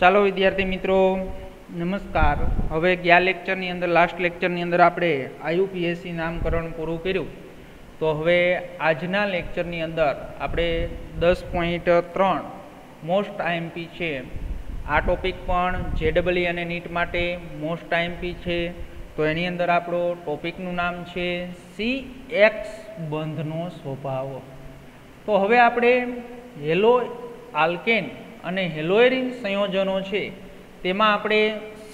ચાલો વિદ્યાર્થી મિત્રો, નમસ્કાર. હવે ગયા લેક્ચરની અંદર લાસ્ટ લેક્ચરની અંદર આપણે આયુપીએસસી નામકરણ પૂરું કર્યું. તો હવે આજના લેક્ચરની અંદર આપણે દસ પોઈન્ટ ત્રણ મોસ્ટ આઈએમપી છે. આ ટોપિક પણ જેડબલઈ અને નીટ માટે મોસ્ટ આઈએમપી છે. તો એની અંદર આપણો ટોપિકનું નામ છે સી એક્સ બંધનો સ્વભાવ. તો હવે આપણે હેલો આલ્કેન અને હેલોએરિન સંયોજનો છે, તેમાં આપણે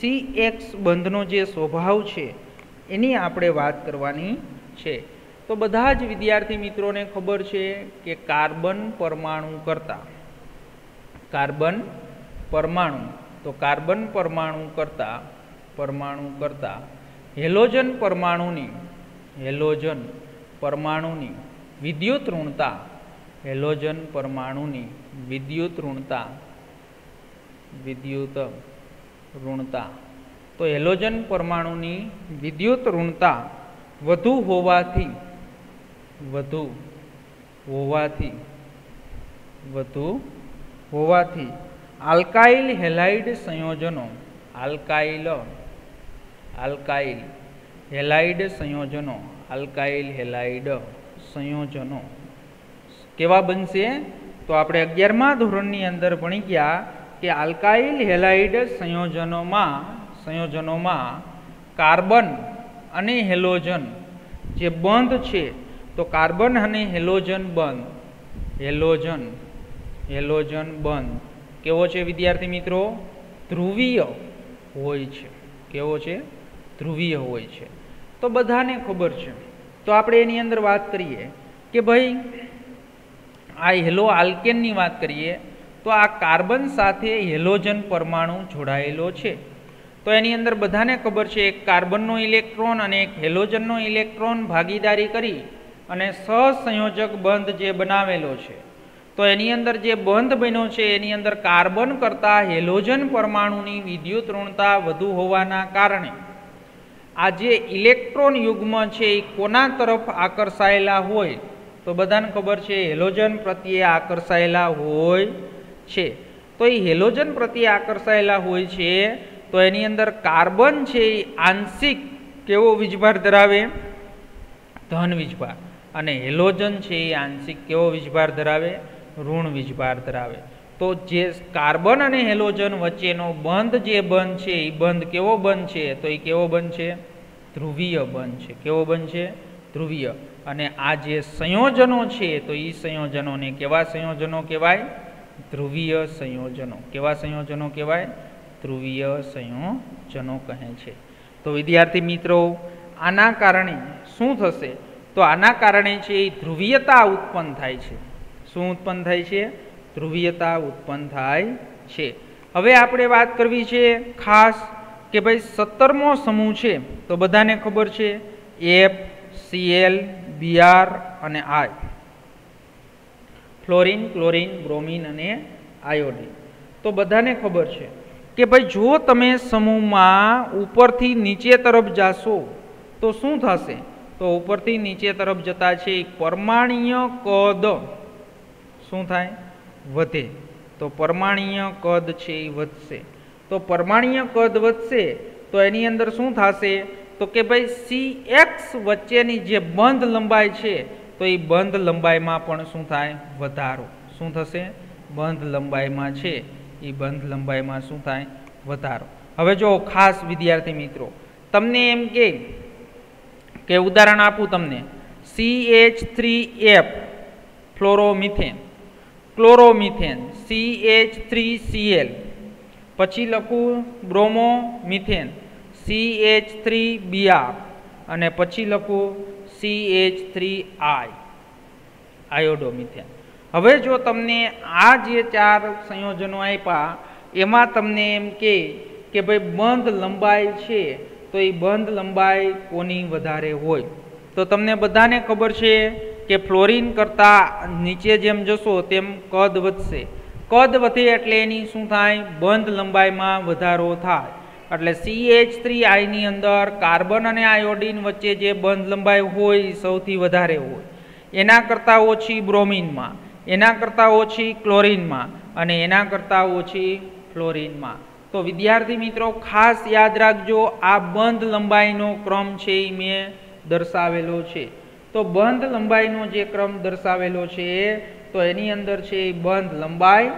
સી એક્સ બંધનો જે સ્વભાવ છે, એની આપણે વાત કરવાની છે. તો બધા જ વિદ્યાર્થી મિત્રોને ખબર છે કે કાર્બન પરમાણુ કરતાં, કાર્બન પરમાણુ, તો કાર્બન પરમાણુ કરતાં પરમાણુ કરતાં, હેલોજન પરમાણુની હેલોજન પરમાણુની વિદ્યુત ઋણતા હેલોજન પરમાણુની વિદ્યુત ઋણતા વિદ્યુત ઋણતા. તો હેલોજન પરમાણુની વિદ્યુત ઋણતા વધુ હોવાથી વધુ હોવાથી વધુ હોવાથી આલ્કાઇલ હેલાઇડ સંયોજનો, આલ્કાઇલ આલ્કાઇલ હેલાઇડ સંયોજનો, આલ્કાઇલ હેલાઇડ સંયોજનો કેવા બનશે? તો આપણે અગિયારમા ધોરણની અંદર ભણી ગયા કે આલ્કાઇલ હેલાઇડ સંયોજનોમાં સંયોજનોમાં કાર્બન અને હેલોજન જે બંધ છે, તો કાર્બન અને હેલોજન બંધ. હેલોજન હેલોજન બંધ. કેવો છે વિદ્યાર્થી મિત્રો? ધ્રુવીય હોય છે. કેવો છે? ધ્રુવીય હોય છે. તો બધાને ખબર છે. તો આપણે એની અંદર વાત કરીએ કે ભાઈ આ હેલો આલ્કેનની વાત કરીએ, તો આ કાર્બન સાથે હેલોજન પરમાણુ જોડાયેલો છે. તો એની અંદર બધાને ખબર છે, એક કાર્બનનો ઇલેક્ટ્રોન અને એક હેલોજનનો ઇલેક્ટ્રોન ભાગીદારી કરી અને સહસંયોજક બંધ જે બનાવેલો છે. તો એની અંદર જે બંધ બન્યો છે, એની અંદર કાર્બન કરતાં હેલોજન પરમાણુની વિદ્યુત ઋણતા વધુ હોવાના કારણે. આ જે ઇલેક્ટ્રોન યુગ્મ છે, એ કોના તરફ આકર્ષાયેલા હોય? તો બધાને ખબર છે, હેલોજન પ્રત્યે આકર્ષાયેલા હોય છે. તો એ હેલોજન પ્રત્યે આકર્ષાયેલા હોય છે, તો એની અંદર કાર્બન છે એ આંશિક કેવો વીજભાર ધરાવે? ધન વીજભાર. અને હેલોજન છે એ આંશિક કેવો વીજભાર ધરાવે? ઋણ વીજભાર ધરાવે. તો જે કાર્બન અને હેલોજન વચ્ચેનો બંધ જે બંધ છે, એ બંધ કેવો બંધ છે? તો એ કેવો બંધ છે? ધ્રુવીય બંધ છે. કેવો બંધ છે? ધ્રુવીય. અને આ જે સંયોજનો છે, તો એ સંયોજનોને કેવા સંયોજનો કહેવાય? ધ્રુવીય સંયોજનો. કેવા સંયોજનો કહેવાય? ધ્રુવીય સંયોજનો કહે છે. તો વિદ્યાર્થી મિત્રો, આના કારણે શું થશે? તો આના કારણે છે એ ધ્રુવીયતા ઉત્પન્ન થાય છે. શું ઉત્પન્ન થાય છે? ધ્રુવીયતા ઉત્પન્ન થાય છે. હવે આપણે વાત કરવી છે ખાસ કે ભાઈ સત્તરમો સમૂહ છે. તો બધાને ખબર છે? F C L B R અને આય ફ્લોરિન ક્લોરિન, બ્રોમિન અને આયોડિન. તો બધાને ખબર છે કે ભાઈ જો તમે સમૂહમાં ઉપરથી નીચે તરફ જાશો, તો શું થશે? તો ઉપરથી નીચે તરફ જતા છે પરમાણીય કદ. શું થાય? વધે. તો પરમાણીય કદ છે એ વધશે. તો પરમાણીય કદ વધશે, તો એની અંદર શું થશે? તો કે ભાઈ સી એક્સ વચ્ચેની જે બંધ લંબાઈ છે, તો એ બંધ લંબાઈમાં પણ શું થાય? વધારો. શું થશે? બંધ લંબાઈમાં છે. એ બંધ લંબાઈમાં શું થાય? વધારો. હવે જો ખાસ વિદ્યાર્થી મિત્રો, તમને એમ કે કે ઉદાહરણ આપું તમને. C H three F fluoromethane. Chloromethane. C H three CL પછી લખું bromomethane. C H three BR અને પછી લખું C H three I iodomethane. હવે જો તમને આ જે ચાર સંયોજનો આપ્યા એમાં તમને એમ કે કે ભાઈ બંધ લંબાઈ છે, તો એ બંધ લંબાઈ કોની વધારે હોય? તો તમને બધાને ખબર છે કે ફ્લોરિન કરતાં નીચે જેમ જશો તેમ કદ વધશે. કદ વધે એટલે એની શું થાય? બંધ લંબાઈમાં વધારો થાય. એટલે સી એચ થ્રી આઈની અંદર કાર્બન અને આયોડિન વચ્ચે જે બંધ લંબાઈ હોય સૌથી વધારે હોય. એના કરતાં ઓછી બ્રોમિનમાં, એના કરતાં ઓછી ક્લોરિનમાં અને એના કરતાં ઓછી ફ્લોરિનમાં. તો વિદ્યાર્થી મિત્રો, ખાસ યાદ રાખજો, આ બંધ લંબાઈનો ક્રમ છે એ મેં દર્શાવેલો છે. તો બંધ લંબાઈનો જે ક્રમ દર્શાવેલો છે, તો એની અંદર છે બંધ લંબાઈ,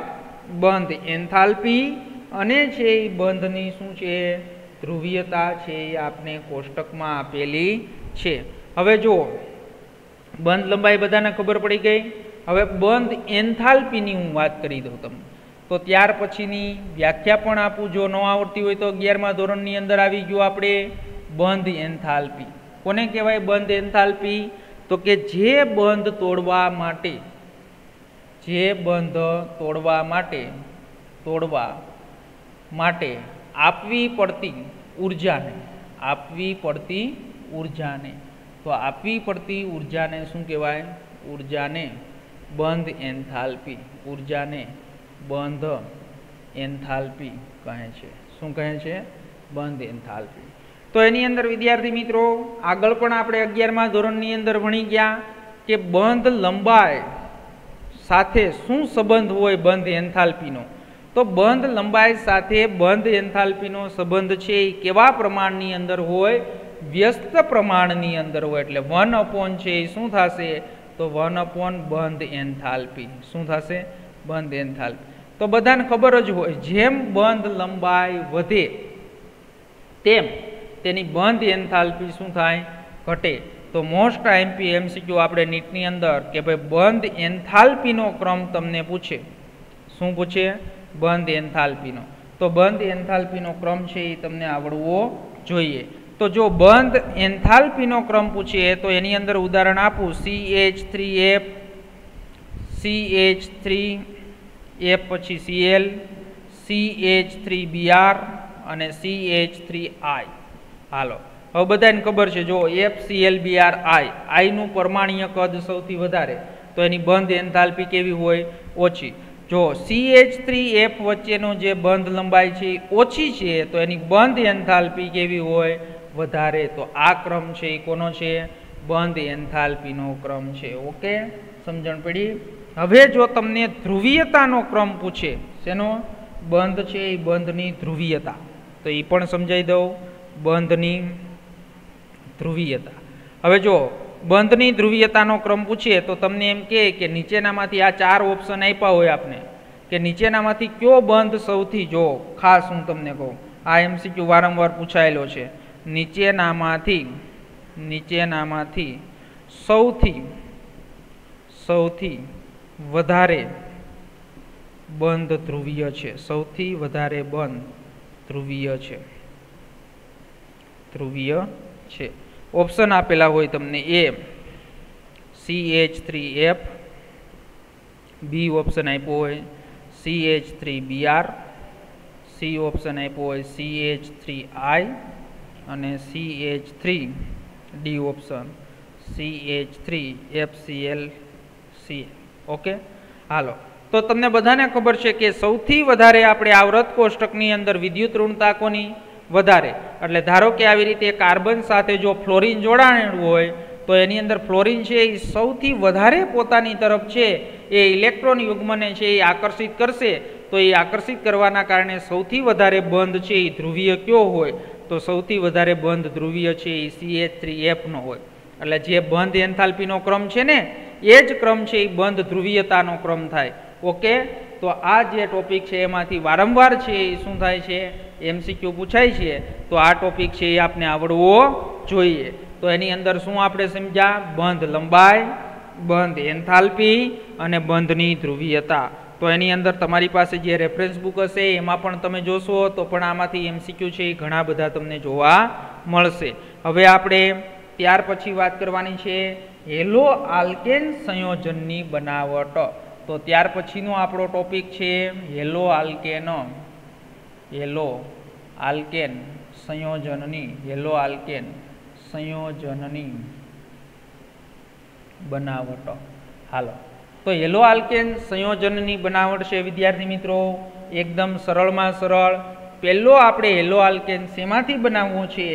બંધ એન્થાલ્પી અને છે એ બંધની શું છે? ધ્રુવીયતા છે એ આપને કોષ્ટકમાં આપેલી છે. હવે જુઓ, બંધ લંબાઈ બધાને ખબર પડી ગઈ? હવે બંધ એન્થાલ્પીની હું વાત કરી દઉં તમને. તો ત્યાર પછીની વ્યાખ્યા પણ આપું, જો ન આવડતી હોય તો અગિયારમા ધોરણની અંદર આવી ગયું આપણે. બંધ એન્થાલ્પી. કોને કહેવાય બંધ એન્થાલ્પી? તો કે જે બંધ તોડવા માટે, જે બંધ તોડવા માટે, તોડવા માટે આપવી પડતી ઉર્જાને, આપવી પડતી ઉર્જાને. તો આપવી પડતી ઉર્જાને શું કહેવાય? ઉર્જાને બંધ એન્થાલ્પી, ઉર્જાને બંધ એન્થાલ્પી કહે છે. શું કહે છે? બંધ એન્થાલ્પી. તો એની અંદર, વિદ્યાર્થી મિત્રો, આગળ પણ આપણે અગિયારમા ધોરણની અંદર ભણી ગયા કે બંધ લંબાઈ સાથે શું સંબંધ હોય બંધ એન્થાલ્પીનો? તો બંધ લંબાઈ સાથે બંધ એન્થાલ્પીનો સંબંધ છે એ કેવા પ્રમાણની અંદર હોય? વ્યસ્ત પ્રમાણની અંદર હોય એટલે વન અપોન છે એ શું થશે? તો વન અપોન બંધ એન્થાલ્પી. શું થશે? બંધ એન્થાલ્પી. તો બધાને ખબર જ હોય, જેમ બંધ લંબાઈ વધે, તેમ તેની બંધ એન્થાલ્પી શું થાય? ઘટે. તો મોસ્ટ આઈએમપી એમસીક્યુ આપણે નીટની અંદર કે ભાઈ બંધ એન્થાલ્પીનો ક્રમ તમને પૂછે. શું પૂછે? બંધ એન્થાલ્પીનો. તો બંધ એન્થાલ્પીનો ક્રમ છે એ તમને આવડવો જોઈએ. તો જો બંધ એન્થાલ્પીનો ક્રમ પૂછીએ તો એની અંદર ઉદાહરણ આપું. C H three F C H three F પછી CL C H three BR અને સી એચ થ્રી આઈ હાલો. હવે બધાને ખબર છે, જો F C L B R I આઈનું પરમાણીય કદ સૌથી વધારે. તો એની બંધ એન્થાલ્પી કેવી હોય? ઓછી. જો સી એચ થ્રી એફ વચ્ચેનો જે બંધ લંબાઈ છે એ ઓછી છે, તો એની બંધ એન્થાલ્પી કેવી હોય? વધારે. તો આ ક્રમ છે એ કોનો છે? બંધ એન્થાલ્પીનો ક્રમ છે. ઓકે? સમજણ પડી? હવે જો તમને ધ્રુવીયતાનો ક્રમ પૂછે, શેનો? બંધ છે એ બંધની ધ્રુવીયતા. તો એ પણ સમજાવી દઉં. બંધની ધ્રુવીયતા. હવે જો બંધની ધ્રુવીયતાનો ક્રમ પૂછીએ તો તમને એમ કહે કે નીચેનામાંથી આ ચાર ઓપ્શન આપ્યા હોય આપને. કે નીચેનામાંથી કયો બંધ સૌથી જો? ખાસ હું તમને કહું. આ એમસીક્યુ વારંવાર પૂછાયેલો છે. નીચેનામાંથી નીચેનામાંથી સૌથી સૌથી વધારે બંધ ધ્રુવીય છે. સૌથી વધારે બંધ ધ્રુવીય છે. ધ્રુવીય છે. ઓપ્શન આપેલા હોય તમને A C H three F B option આપ્યો હોય C H three B R C option આપ્યો હોય સી એચ થ્રી આઈ અને C H three D option C H three F C L C okay? હાલો. તો તમને બધાને ખબર છે કે સૌથી વધારે આપણે આવૃત કોષ્ટકની અંદર વિદ્યુત ઋણતા કોની વધારે. એટલે ધારો કે આવી રીતે કાર્બન સાથે જો ફ્લોરિન જોડાણેલું હોય, તો એની અંદર ફ્લોરિન છે એ સૌથી વધારે પોતાની તરફ છે, એ ઇલેક્ટ્રોન યુગ્મને છે એ આકર્ષિત કરશે. તો એ આકર્ષિત કરવાના કારણે સૌથી વધારે બંધ છે એ ધ્રુવીય કયો હોય? તો સૌથી વધારે બંધ ધ્રુવીય છે એ સી થ્રી એફનો હોય. એટલે જે બંધ એન્થાલ્પીનો ક્રમ છે ને, એ જ ક્રમ છે એ બંધ ધ્રુવીયતાનો ક્રમ થાય. ઓકે? તો આ જે ટોપિક છે એમાંથી વારંવાર છે એ શું થાય છે? એમસીક્યુ પૂછાય છે. તો આ ટોપિક છે એ આપણે આવડવો જોઈએ. તો એની અંદર શું આપણે સમજ્યા? બંધ લંબાઈ, બંધ એન્થાલ્પી અને બંધની ધ્રુવીયતા. તો એની અંદર તમારી પાસે જે રેફરન્સ બુક હશે એમાં પણ તમે જોશો તો પણ આમાંથી એમસીક્યુ છે એ ઘણા બધા તમને જોવા મળશે. હવે આપણે ત્યાર પછી વાત કરવાની છે હેલો આલ્કેન સંયોજનની બનાવટ. તો ત્યાર પછીનો આપણો ટોપિક છે હેલો આલ્કેન. હેલો આલ્કેન સંયોજનની, હેલો આલ્કેન સંયોજનની બનાવટ. હાલો. તો હેલો આલ્કેન સંયોજનની બનાવટ છે વિદ્યાર્થી મિત્રો, એકદમ સરળમાં સરળ. પહેલો આપણે હેલો આલ્કેન શેમાંથી બનાવવો છે?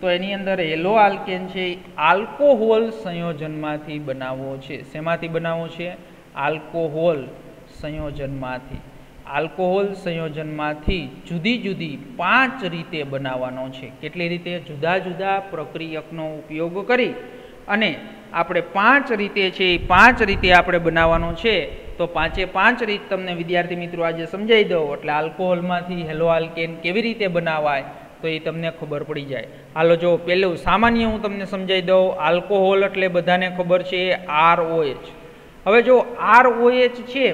તો એની અંદર હેલો આલ્કેન છે આલ્કોહોલ સંયોજનમાંથી બનાવવો છે. શેમાંથી બનાવવો છે? આલ્કોહોલ સંયોજનમાંથી. આલ્કોહોલ સંયોજનમાંથી જુદી જુદી પાંચ રીતે બનાવવાનો છે. કેટલી રીતે? જુદા જુદા પ્રક્રિયકનો ઉપયોગ કરી અને આપણે પાંચ રીતે છે એ પાંચ રીતે આપણે બનાવવાનો છે. તો પાંચે પાંચ રીત તમને વિદ્યાર્થી મિત્રો આજે સમજાવી દઉં. એટલે આલ્કોહોલમાંથી હેલો આલ્કેન કેવી રીતે બનાવાય? તો એ તમને ખબર પડી જાય. હાલો જો પહેલું સામાન્ય હું તમને સમજાવી દઉં. આલ્કોહોલ એટલે બધાને ખબર છે આર ઓએચ હવે જો આર ઓએચ છે,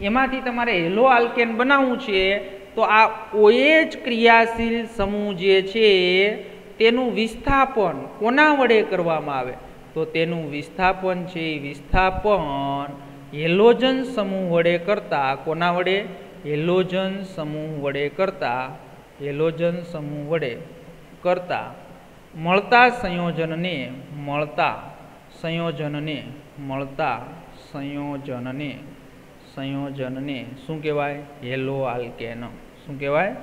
એમાંથી તમારે હેલો આલ્કેન બનાવવું છે, તો આ ઓએચ ક્રિયાશીલ સમૂહ જે છે, તેનું વિસ્થાપન કોના વડે કરવામાં આવે? તો તેનું વિસ્થાપન છે, એ વિસ્થાપન હેલોજન સમૂહ વડે કરતા કોના વડે? હેલોજન સમૂહ વડે કરતા, હેલોજન સમૂહ વડે કરતા. મળતા સંયોજનને મળતા સંયોજનને મળતા સંયોજનને સંયોજનને શું કહેવાય? Haloalkane. શું કહેવાય?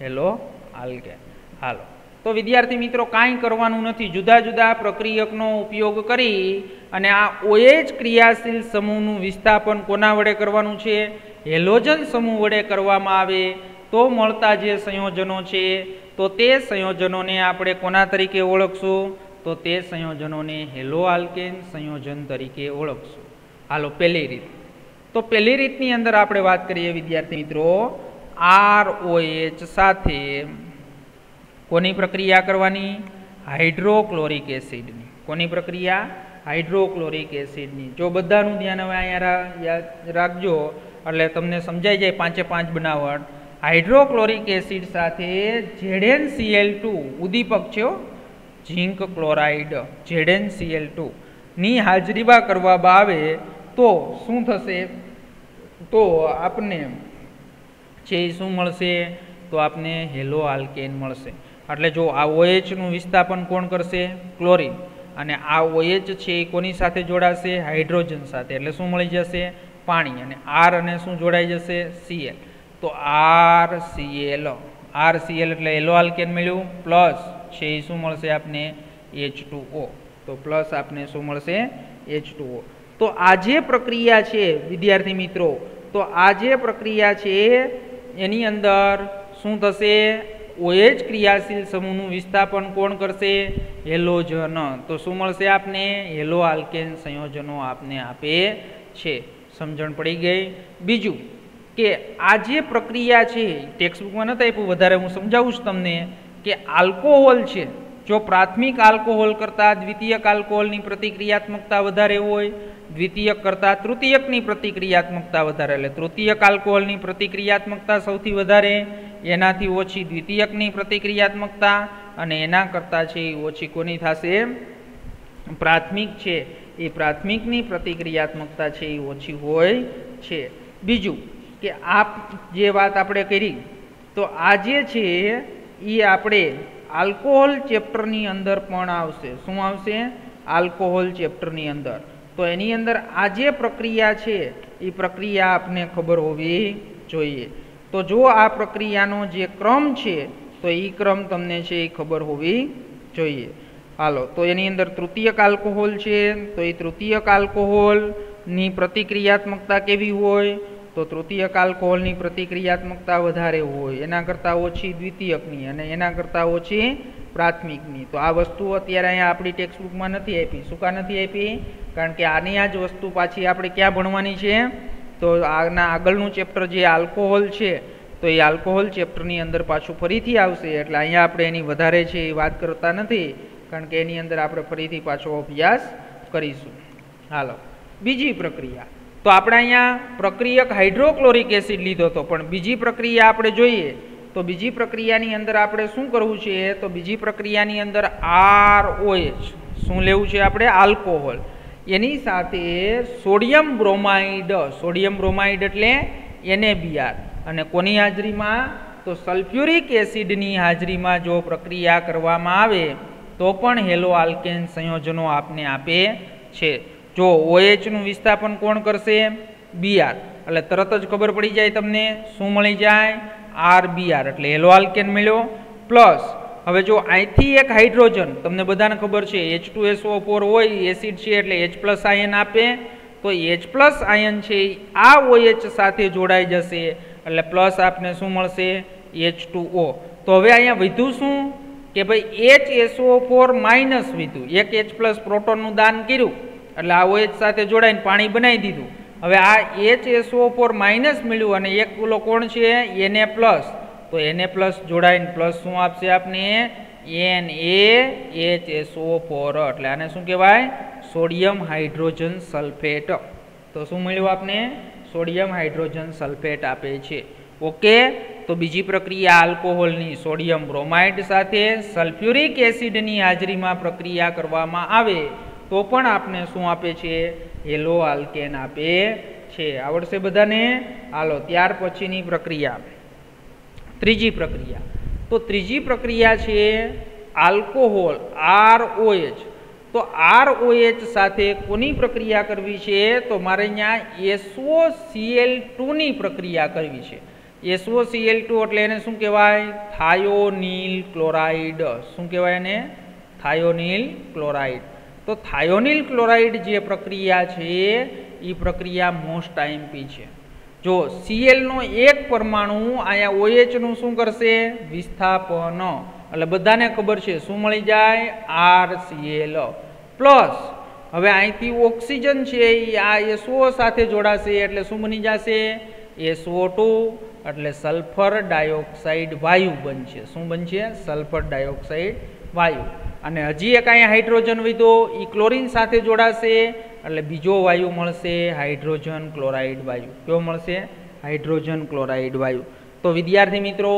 Haloalkane. હાલો. તો વિદ્યાર્થી મિત્રો, કાંઈ કરવાનું નથી. જુદા જુદા પ્રક્રિયકનો ઉપયોગ કરી અને આ ઓએચ ક્રિયાશીલ સમૂહનું વિસ્થાપન કોના વડે કરવાનું છે? હેલોજન સમૂહ વડે કરવામાં આવે તો મળતા જે સંયોજનો છે, તો તે સંયોજનોને આપણે કોના તરીકે ઓળખશું? તો તે સંયોજનોને હેલો આલ્કેન સંયોજન તરીકે ઓળખશું. હાલો, પહેલી રીત. તો પહેલી રીતની અંદર આપણે વાત કરીએ વિદ્યાર્થી મિત્રો આર ઓએચ સાથે કોની પ્રક્રિયા કરવાની? હાઇડ્રોક્લોરિક એસિડની. કોની પ્રક્રિયા? હાઇડ્રોક્લોરિક એસિડની. જો બધાનું ધ્યાન હવે અહીંયા યાદ રાખજો, એટલે તમને સમજાઈ જાય પાંચે પાંચ બનાવટ. હાઇડ્રોક્લોરિક એસિડ સાથે જેડેન સીએલ ટુ, ઉદ્દીપક છે ઝીંક ક્લોરાઇડ જેડેન સીએલ ટુની હાજરીમાં કરવામાં આવે તો શું થશે? તો આપને છે શું મળશે? તો આપને હેલો આલ્કેન મળશે. એટલે જો આ ઓએચનું વિસ્થાપન કોણ કરશે? ક્લોરિન. અને આ ઓએચ છે એ કોની સાથે જોડાશે? હાઇડ્રોજન સાથે. એટલે શું મળી જશે? પાણી. અને આર અને શું જોડાઈ જશે? સીએલ તો આર સીએલ આર સીએલ એટલે એલો આલ્કેન મળ્યું. પ્લસ છે એ શું મળશે આપને? એચ ટુ ઓ તો પ્લસ આપને શું મળશે? એચ ટુ ઓ તો આ જે પ્રક્રિયા છે, વિદ્યાર્થી મિત્રો, તો આ જે પ્રક્રિયા છે, એની અંદર શું થશે? ઓએચ ક્રિયાશીલ સમૂહનું વિસ્થાપન કોણ કરશે? હેલોજન. તો શું મળશે આપને? હેલો આલ્કેન સંયોજનો આપને આપે છે. સમજણ પડી ગઈ? બીજું કે આ જે પ્રક્રિયા છે ટેક્સ્ટબુકમાં નથી આપ્યું, વધારે હું સમજાવું છું તમને કે આલ્કોહોલ છે. જો પ્રાથમિક આલ્કોહોલ કરતાં દ્વિતીયક આલ્કોહોલની પ્રતિક્રિયાત્મકતા વધારે હોય દ્વિતીયક કરતાં તૃતીયકની પ્રતિક્રિયાત્મકતા વધારે. એટલે તૃતીયક આલ્કોહોલની પ્રતિક્રિયાત્મકતા સૌથી વધારે, એનાથી ઓછી દ્વિતીયકની પ્રતિક્રિયાત્મકતા અને એના કરતાં છે એ ઓછી કોની થશે? પ્રાથમિક છે. એ પ્રાથમિકની પ્રતિક્રિયાત્મકતા છે એ ઓછી હોય છે. બીજું કે આ જે વાત આપણે કરી, તો આ જે છે એ આપણે આલ્કોહોલ ચેપ્ટરની અંદર પણ આવશે. શું આવશે? આલ્કોહોલ ચેપ્ટરની અંદર. તો એની અંદર આ જે પ્રક્રિયા છે, એ પ્રક્રિયા આપને ખબર હોવી જોઈએ. તો જો આ પ્રક્રિયાનો જે ક્રમ છે, તો એ ક્રમ તમને છે એ ખબર હોવી જોઈએ. હાલો, તો એની અંદર તૃતીયક આલ્કોહોલ છે, તો એ તૃતીયક આલ્કોહોલની પ્રતિક્રિયાત્મકતા કેવી હોય? તો તૃતીયક આલ્કોહોલની પ્રતિક્રિયાત્મકતા વધારે હોય. એના કરતાં ઓછી દ્વિતીયકની અને એના કરતાં ઓછી પ્રાથમિકની. તો આ વસ્તુ અત્યારે અહીંયા આપણી ટેક્સ્ટ બુકમાં નથી આપી. શું કા નથી આપી? કારણ કે આની આ જ વસ્તુ પાછી આપણે ક્યાં ભણવાની છે? તો આના આગળનું ચેપ્ટર જે આલ્કોહોલ છે, તો એ આલ્કોહોલ ચેપ્ટરની અંદર પાછું ફરીથી આવશે. એટલે અહીંયા આપણે એની વધારે છે એ વાત કરતા નથી. કારણ કે એની અંદર આપણે ફરીથી પાછો અભ્યાસ કરીશું. હાલો. બીજી પ્રક્રિયા. તો આપણે અહીંયા પ્રક્રિયક હાઇડ્રોક્લોરિક એસિડ લીધો હતો. પણ બીજી પ્રક્રિયા આપણે જોઈએ. તો બીજી પ્રક્રિયાની અંદર આપણે શું કરવું છે? તો બીજી પ્રક્રિયાની અંદર આર ઓએચ શું લેવું છે આપણે? આલ્કોહોલ. એની સાથે સોડિયમ બ્રોમાઇડ સોડિયમ બ્રોમાઇડ એટલે એનએબીઆર અને કોની હાજરીમાં? તો સલ્ફ્યુરિક એસિડની હાજરીમાં જો પ્રક્રિયા કરવામાં આવે, તો પણ હેલો આલ્કેન સંયોજનો આપને આપે છે. જો ઓએચનું વિસ્થાપન કોણ કરશે? બીઆર એટલે તરત જ ખબર પડી જાય તમને શું મળી જાય? આર બીઆર એટલે એલો આલ્કેન મળ્યો પ્લસ હવે જો અહીંથી એક હાઇડ્રોજન તમને બધાને ખબર છે એચ ટુ એસઓ ફોર હોય એસિડ છે એટલે એચ પ્લસ આયન આપે. તો એચ પ્લસ આયન છે આ ઓએચ સાથે જોડાઈ જશે. એટલે પ્લસ આપને શું મળશે? એચ ટુ ઓ તો હવે અહીંયા વધ્યું શું? કે ભાઈ એચ એસઓ ફોર માઇનસ વીધું. એક એચ પ્લસ પ્રોટોનનું દાન કર્યું. એટલે આ ઓએચ સાથે જોડાઈને પાણી બનાવી દીધું. હવે આ એચ એસઓ ફોર માઇનસ મળ્યું અને એક ઓલો કોણ છે? એને પ્લસ તો એને પ્લસ જોડાઈને પ્લસ શું આપશે આપને? N A H SO four એટલે આને શું કહેવાય? સોડિયમ હાઇડ્રોજન સલ્ફેટ તો શું મળ્યું આપને? સોડિયમ હાઇડ્રોજન સલ્ફેટ આપે છે. ઓકે? તો બીજી પ્રક્રિયા આલ્કોહોલની સોડિયમ બ્રોમાઇડ સાથે સલ્ફ્યુરિક એસિડની હાજરીમાં પ્રક્રિયા કરવામાં આવે. તો પણ આપને શું આપે છે? હેલો આલ્કેન આપે છે. આવડશે બધાને? હાલો, ત્યાર પછીની પ્રક્રિયા. ત્રીજી પ્રક્રિયા. તો ત્રીજી પ્રક્રિયા છે આલ્કોહોલ આર ઓએચ તો આર ઓએચ સાથે કોની પ્રક્રિયા કરવી છે? તો મારે અહીંયા એસઓ સીએલ ટુની પ્રક્રિયા કરવી છે. એસઓ સીએલ ટુ એટલે એને શું કહેવાય? Thionyl chloride. શું કહેવાય એને? Thionyl chloride. તો થાયોનિલ ક્લોરાઇડ જે પ્રક્રિયા છે એ પ્રક્રિયા મોસ્ટ આઈએમપી છે. જો સીએલનો એક પરમાણુ અહીંયા ઓએચનું શું કરશે? વિસ્થાપન. એટલે બધાને ખબર છે, શું મળી જાય? આર સીએલ પ્લસ હવે અહીંથી ઓક્સિજન છે એ આ એસઓ સાથે જોડાશે, એટલે શું બની જશે? એસઓ ટુ એટલે સલ્ફર ડાયોક્સાઇડ વાયુ બનશે. શું બનશે? સલ્ફર ડાયોક્સાઇડ વાયુ. અને હજી એક અહીંયા હાઇડ્રોજન વિધો એ ક્લોરિન સાથે જોડાશે, એટલે બીજો વાયુ મળશે હાઇડ્રોજન ક્લોરાઇડ વાયુ. કયો મળશે? હાઇડ્રોજન ક્લોરાઇડ વાયુ. તો વિદ્યાર્થી મિત્રો,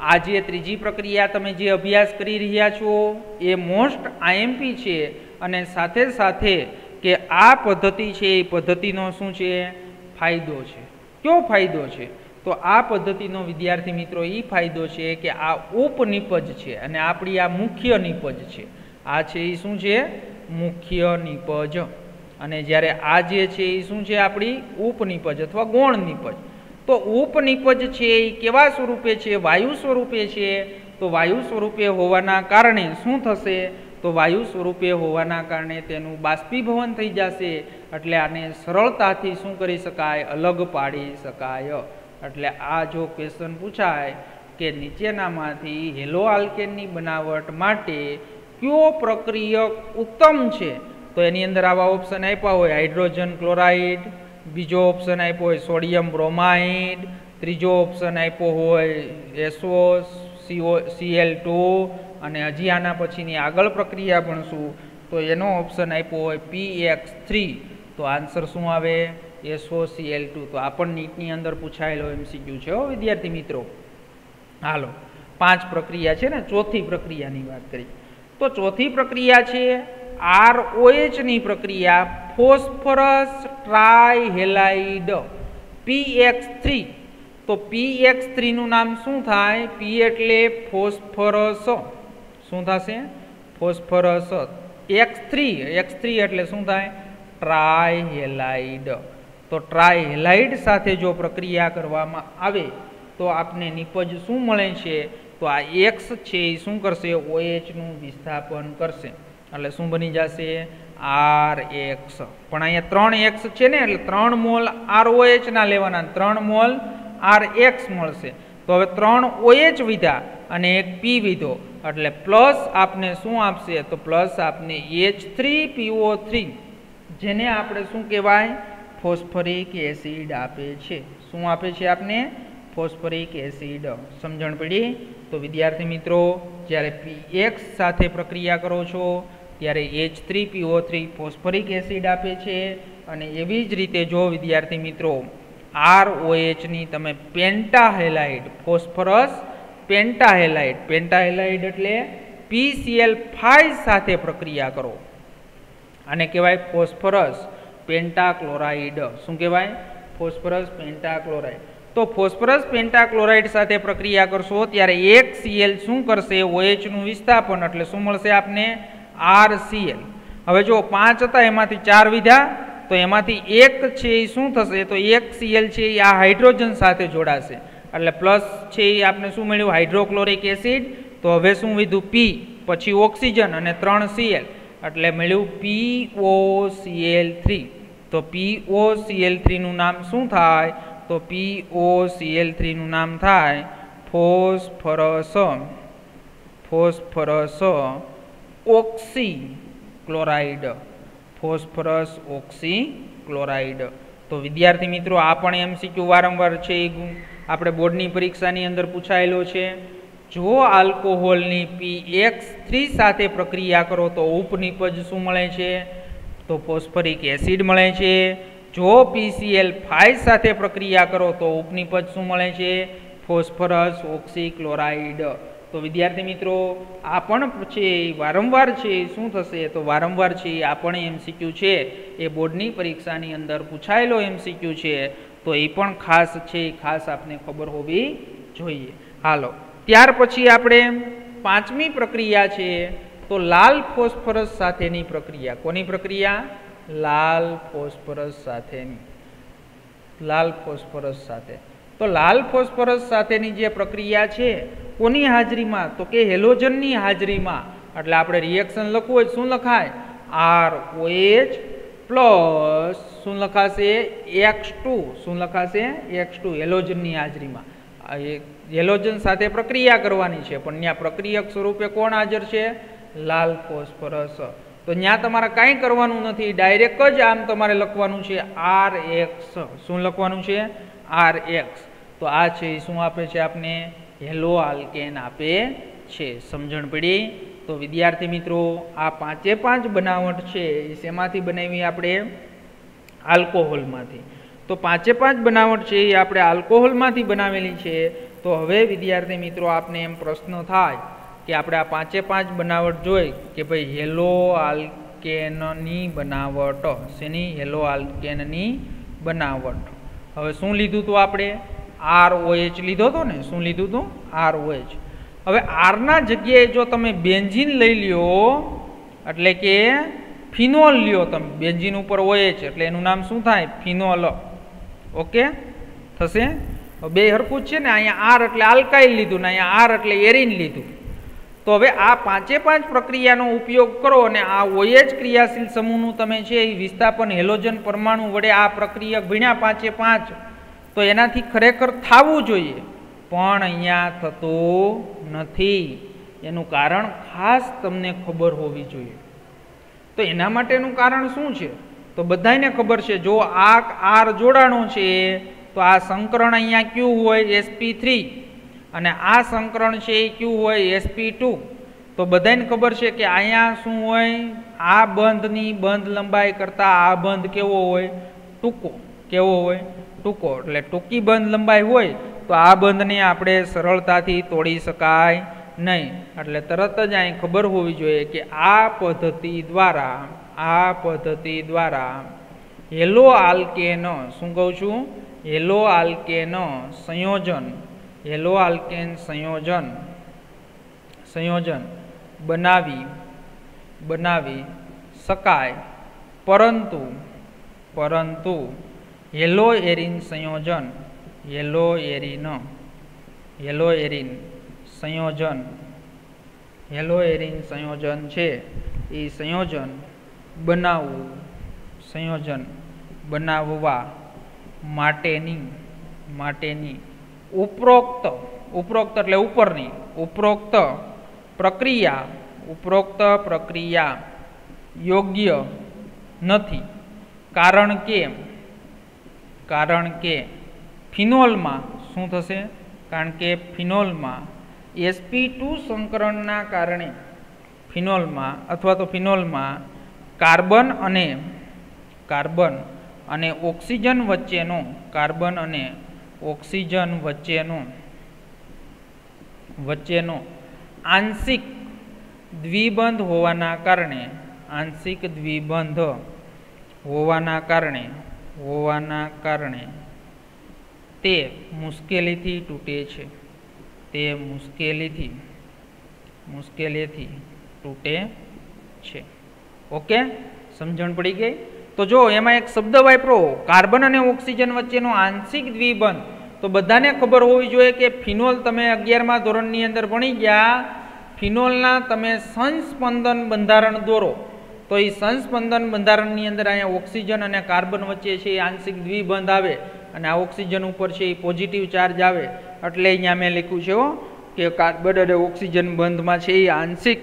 આ જે ત્રીજી પ્રક્રિયા તમે જે અભ્યાસ કરી રહ્યા છો, એ મોસ્ટ આઈએમપી છે અને સાથે સાથે કે આ પદ્ધતિ છે, એ પદ્ધતિનો શું છે? ફાયદો છે. કયો ફાયદો છે? તો આ પદ્ધતિનો વિદ્યાર્થી મિત્રો એ ફાયદો છે કે આ ઉપનિપજ છે અને આપણી આ મુખ્ય નિપજ છે. આ છે એ શું છે? મુખ્ય નિપજ. અને જ્યારે આ જે છે એ શું છે? આપણી ઉપનિપજ અથવા ગૌણ નિપજ. તો ઉપનિપજ છે એ કેવા સ્વરૂપે છે? વાયુ સ્વરૂપે છે. તો વાયુ સ્વરૂપે હોવાના કારણે શું થશે? તો વાયુ સ્વરૂપે હોવાના કારણે તેનું બાષ્પીભવન થઈ જશે. એટલે આને સરળતાથી શું કરી શકાય? અલગ પાડી શકાય. એટલે આ જો ક્વેશ્ચન પૂછાય કે નીચેનામાંથી હેલો આલ્કેનની બનાવટ માટે કયો પ્રક્રિયક ઉત્તમ છે? તો એની અંદર આવા ઓપ્શન આપ્યા હોય. હાઇડ્રોજન ક્લોરાઇડ, બીજો ઓપ્શન આપ્યો હોય સોડિયમ બ્રોમાઇડ, ત્રીજો ઓપ્શન આપ્યો હોય એસઓ સીઓ, સીએલ ટુ અને હજી આના પછીની આગળ પ્રક્રિયા ભણશું તો એનો ઓપ્શન આપ્યો હોય પી એક્સ થ્રી. તો આન્સર શું આવે? SOCL two. તો આ પણ નીટની અંદર પૂછાયેલો એમસીક્યુ છે હો, વિદ્યાર્થી મિત્રો. હાલો, પાંચ પ્રક્રિયા છે ને, ચોથી પ્રક્રિયાની વાત કરી. તો ચોથી પ્રક્રિયા છે આર ઓએચની પ્રક્રિયા, phosphorus trihalide P X three. તો પી એક્સ થ્રીનું નામ શું થાય? પી એટલે ફોસ્ફરસ. શું થશે? Phosphorus. X three. X three એટલે શું થાય? ટ્રાયહેલાઇડ. તો ટ્રાયહેલાઇડ સાથે જો પ્રક્રિયા કરવામાં આવે તો આપને નિપજ શું મળે છે? તો આ એક્સ છે, એ શું કરશે? ઓએચનું વિસ્થાપન કરશે. એટલે શું બની જશે? આર એક્સ પણ અહીંયા ત્રણ એક્સ છે ને, એટલે ત્રણ મોલ આર ઓએચના લેવાના ત્રણ મોલ આર એક્સ મળશે. તો હવે ત્રણ ઓએચ વિધા અને એક પી વિધો. એટલે પ્લસ આપને શું આપશે? તો પ્લસ આપને એચ થ્રી પીઓ થ્રી જેને આપણે શું કહેવાય? ફોસ્ફરિક એસિડ આપે છે. શું આપે છે આપને? Phosphoric acid. સમજણ પડી? તો વિદ્યાર્થી મિત્રો, જ્યારે પી એક્સ સાથે પ્રક્રિયા કરો છો, ત્યારે H three PO three phosphoric acid આપે છે. અને એવી જ રીતે જો વિદ્યાર્થી મિત્રો આર ઓએચની તમે પેન્ટાહેલાઇડ, ફોસ્ફરસ પેન્ટાહેલાઇડ પેન્ટાહેલાઇડ એટલે પીસીએલ ફાઇવ સાથે પ્રક્રિયા કરો. આને કહેવાય ફોસ્ફરસ. પેન્ટાક્લોરાઇડ. શું કહેવાય? Phosphorus pentachloride. તો ફોસ્ફરસ પેન્ટાક્લોરાઇડ સાથે પ્રક્રિયા કરશો ત્યારે એક સીએલ શું કરશે? ઓએચનું વિસ્થાપન. એટલે શું મળશે આપને? આર સીએલ હવે જો પાંચ હતા, એમાંથી ચાર વિધા, તો એમાંથી એક છે એ શું થશે? તો એક સીએલ છે એ આ હાઇડ્રોજન સાથે જોડાશે. એટલે પ્લસ છે એ આપણે શું મળ્યું? Hydrochloric acid. તો હવે શું વિધું? પી પછી ઓક્સિજન અને ત્રણ સીએલ એટલે મળ્યું પી ઓ સીએલ થ્રી તો પીઓ સીએલ થ્રીનું નામ શું થાય? તો પીઓ સીએલ થ્રીનું નામ થાય phosphorus phosphorus oxychloride phosphorus oxychloride તો વિદ્યાર્થી મિત્રો, આ પણ એમસીક્યુ વારંવાર છે એ આપણે બોર્ડની પરીક્ષાની અંદર પૂછાયેલો છે. જો આલ્કોહોલની પી એક્સ થ્રી સાથે પ્રક્રિયા કરો તો ઉપનિપજ શું મળે છે? તો ફોસ્ફરિક એસિડ મળે છે. જો પીસીએલ ફાઇવ સાથે પ્રક્રિયા કરો તો ઉપનિપજ શું મળે છે? ફોસ્ફરસ ઓક્સી ક્લોરાઇડ તો વિદ્યાર્થી મિત્રો, આ પણ છે વારંવાર છે શું થશે? તો વારંવાર છે આ પણ એમસીક્યુ છે. એ બોર્ડની પરીક્ષાની અંદર પૂછાયેલો એમસીક્યુ છે. તો એ પણ ખાસ છે ખાસ આપને ખબર હોવી જોઈએ. હાલો, ત્યાર પછી આપણે પાંચમી પ્રક્રિયા છે. તો લાલ ફોસ્ફરસ સાથેની પ્રક્રિયા. કોની પ્રક્રિયા? લાલ ફોસ્ફરસ સાથેની. લાલ ફોસ્ફરસ સાથે. તો લાલ ફોસ્ફરસ સાથેની જે પ્રક્રિયા છે, કોની હાજરીમાં? તો કે હેલોજનની હાજરીમાં. એટલે આપણે રિએક્શન લખવું હોય શું લખાય? આર ઓએચ પ્લસ શું લખાશે? એક્સ ટુ શું લખાશે? એક્સ ટુ હેલોજનની હાજરીમાં. હેલોજન સાથે પ્રક્રિયા કરવાની છે. પણ ત્યાં પ્રક્રિયક સ્વરૂપે કોણ હાજર છે? લાલ ફોસ્ફરસ તો ત્યાં તમારે કાંઈ કરવાનું નથી. ડાયરેક્ટ જ આમ તમારે લખવાનું છે આર એક્સ શું લખવાનું છે? આર એક્સ તો આ છે એ શું આપે છે આપને? હેલો આલ્કેન આપે છે. સમજણ પડી? તો વિદ્યાર્થી મિત્રો, આ પાંચે પાંચ બનાવટ છે એ શેમાંથી બનાવી આપણે? આલ્કોહોલમાંથી. તો પાંચે પાંચ બનાવટ છે એ આપણે આલ્કોહોલમાંથી બનાવેલી છે. તો હવે વિદ્યાર્થી મિત્રો, આપને એમ પ્રશ્ન થાય કે આપણે આ પાંચે પાંચ બનાવટ જોઈ કે ભાઈ હેલો આલ્કેનની બનાવટ. શેની? હેલો આલ્કેનની બનાવટ. હવે શું લીધું હતું આપણે? આર ઓએચ લીધો હતો ને? શું લીધું હતું આર ઓએચ હવે આરના જગ્યાએ જો તમે બેન્ઝીન લઈ લ્યો, એટલે કે ફિનોલ લ્યો તમે. બેન્ઝીન ઉપર ઓએચ એટલે એનું નામ શું થાય? ફિનોલ. ઓકે? થશે? બે હરખું છે ને? અહીંયા આર એટલે આલ્કાઇલ લીધું ને અહીંયા આર એટલે એરિન લીધું. તો હવે આ પાંચે પાંચ પ્રક્રિયાનો ઉપયોગ કરો અને આ ઓએચ ક્રિયાશીલ સમૂહનું તમે છે એ વિસ્થાપન હેલોજન પરમાણુ વડે આ પ્રક્રિયા ભીણ્યા પાંચે પાંચ. તો એનાથી ખરેખર થવું જોઈએ. પણ અહીંયા થતું નથી. એનું કારણ ખાસ તમને ખબર હોવી જોઈએ. તો એના માટેનું કારણ શું છે? તો બધાને ખબર છે, જો આ આર જોડાણો છે, તો આ સંકરણ અહીંયા ક્યુ હોય? SP three. અને આ સંકરણ છે એ ક્યુ હોય? એસપી ટુ તો બધાને ખબર છે કે અહીંયા શું હોય? આ બંધની બંધ લંબાઈ કરતાં આ બંધ કેવો હોય? ટૂંકો. કેવો હોય? ટૂંકો. એટલે ટૂંકી બંધ લંબાઈ હોય, તો આ બંધને આપણે સરળતાથી તોડી શકાય નહીં. એટલે તરત જ અહીં ખબર હોવી જોઈએ કે આ પદ્ધતિ દ્વારા, આ પદ્ધતિ દ્વારા હેલો આલ્કેન શું કહું છું? હેલો આલ્કેન સંયોજન. હેલો આલ્કેન સંયોજન સંયોજન, બનાવી બનાવી શકાય. પરંતુ પરંતુ હેલો એરિન સંયોજન હેલો એરિન યેલો એરિન સંયોજન યેલો એરિન સંયોજન છે. એ સંયોજન બનાવવું, સંયોજન બનાવવા માટેની માટેની ઉપરોક્ત ઉપરોક્ત એટલે ઉપરની, ઉપરોક્ત પ્રક્રિયા ઉપરોક્ત પ્રક્રિયા યોગ્ય નથી. કારણ કે કારણ કે ફિનોલમાં શું થશે? કારણ કે ફિનોલમાં એસપી ટુ સંકરણના કારણે ફિનોલમાં અથવા તો ફિનોલમાં કાર્બન અને કાર્બન અને ઓક્સિજન વચ્ચેનો કાર્બન અને ઓક્સિજન વચ્ચેનો વચ્ચેનો આંશિક દ્વિબંધ હોવાના કારણે, આંશિક દ્વિબંધ હોવાના કારણે હોવાના કારણે તે મુશ્કેલીથી તૂટે છે. તે મુશ્કેલીથી મુશ્કેલીથી તૂટે છે. ઓકે? સમજણ પડી ગઈ? તો જો એમાં એક શબ્દ વાપરો, કાર્બન અને ઓક્સિજન વચ્ચેનો આંશિક દ્વિબંધ, તો બધાને ખબર હોવી જોઈએ કે ફિનોલ તમે અગિયારમા ધોરણની અંદર ભણી ગયા, ફિનોલના તમે સંસ્પંદન બંધારણ દોરો. તો એ સંસ્પંદન બંધારણની અંદર અહીંયા ઓક્સિજન અને કાર્બન વચ્ચે છે એ આંશિક દ્વિબંધ આવે અને આ ઓક્સિજન ઉપર છે એ પોઝિટિવ ચાર્જ આવે. એટલે અહીંયા મેં લખ્યું છે કે કાર્બન અને ઓક્સિજન બંધમાં છે એ આંશિક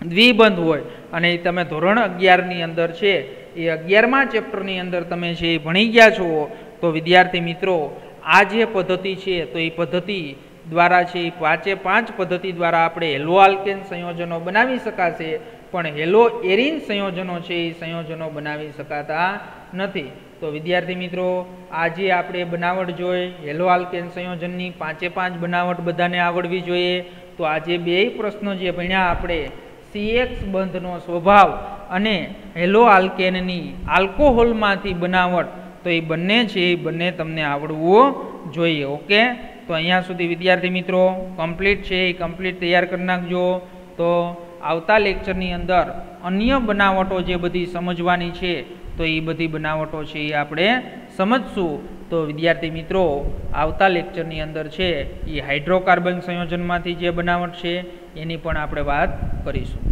દ્વિબંધ હોય. અને એ તમે ધોરણ અગિયારની અંદર છે એ અગિયારમા ચેપ્ટરની અંદર તમે જે ભણી ગયા છો, તો વિદ્યાર્થી મિત્રો, આ જે પદ્ધતિ છે, તો એ પદ્ધતિ દ્વારા છે, એ પાંચે પાંચ પદ્ધતિ દ્વારા આપણે હેલો આલ્કેન સંયોજનો બનાવી શકાશે, પણ હેલો એરિન સંયોજનો છે, એ સંયોજનો બનાવી શકાતા નથી. તો વિદ્યાર્થી મિત્રો, આજે આપણે બનાવટ જોઈ, હેલો આલ્કેન સંયોજનની પાંચે પાંચ બનાવટ બધાને આવડવી જોઈએ. તો આજે બે પ્રશ્નો જે ભણ્યા આપણે સીએક્સ બંધનો સ્વભાવ અને હેલો આલ્કેનની આલ્કોહોલમાંથી બનાવટ, તો એ બંને છે, એ બંને તમને આવડવું જોઈએ, ઓકે? તો અહીંયા સુધી વિદ્યાર્થી મિત્રો કમ્પ્લીટ છે, એ કમ્પ્લીટ તૈયાર કરી નાખજો. તો આવતા લેક્ચરની અંદર અન્ય બનાવટો જે બધી સમજવાની છે, તો એ બધી બનાવટો છે એ આપણે સમજશું. તો વિદ્યાર્થી મિત્રો, આવતા લેક્ચરની અંદર છે, એ હાઇડ્રોકાર્બન સંયોજનમાંથી જે બનાવટ છે, એની પણ આપણે વાત કરીશું.